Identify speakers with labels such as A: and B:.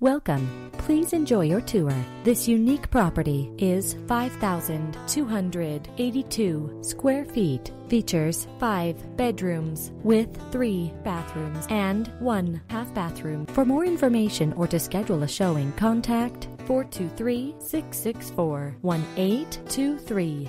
A: Welcome. Please enjoy your tour. This unique property is 5,282 square feet. Features five bedrooms with three bathrooms and one half bathroom. For more information or to schedule a showing, contact 423 664 1823.